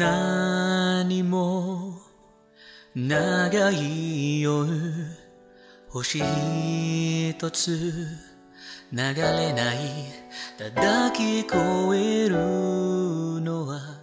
何も長い夜星一つ流れないただ聞こえるのは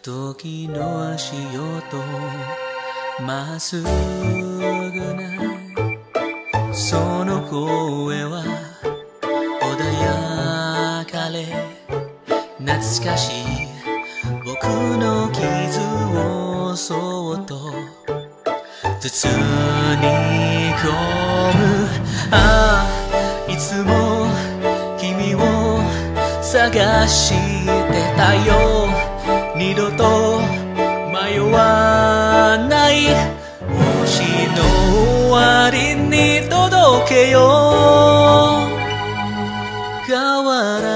時の足音。まっすぐなその声は穏やかで懐かしい僕の傷をそっと包み込むああいつも君を探してたよ。二度と迷わない星の終わりに届けよう。変わら